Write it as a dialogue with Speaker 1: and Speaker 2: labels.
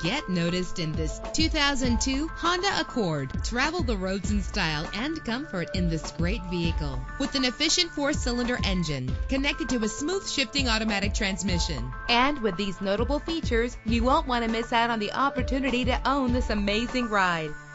Speaker 1: Get noticed in this 2002 Honda Accord. Travel the roads in style and comfort in this great vehicle. With an efficient four-cylinder engine connected to a smooth shifting automatic transmission. And with these notable features, you won't want to miss out on the opportunity to own this amazing ride.